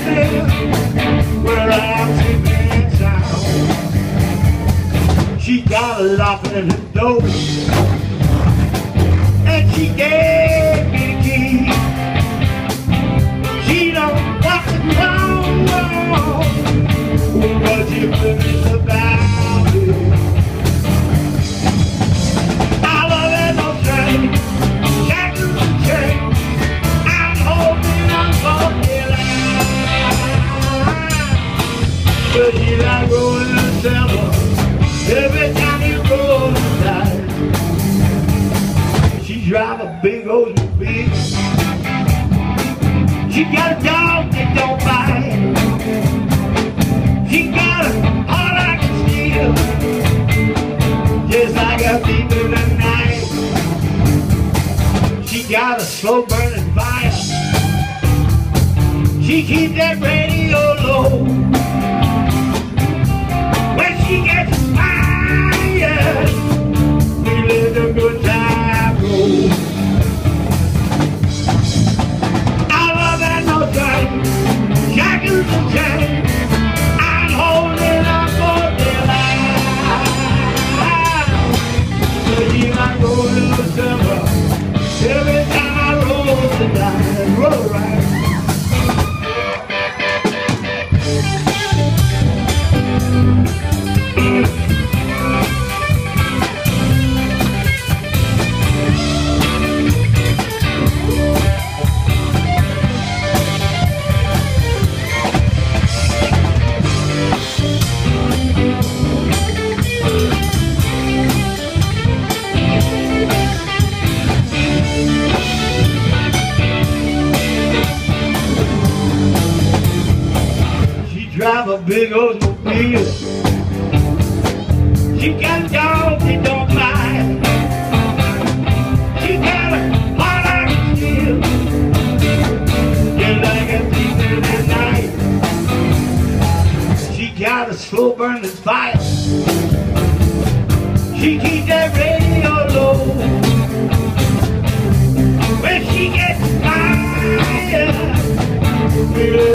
I'm sitting She got a lock in her door And she gave the every time. She drive a big old Oldsmobile. She got a dog that don't bite. She got a heart I can steal. Just like a thief in the night. She got a slow burning fire. She keeps that radio low. Big Oldsmobile. She got a dog that don't bite. She got a heart I can steal. Just like a thief in the night. She got a slow burning fire. She keeps that radio low.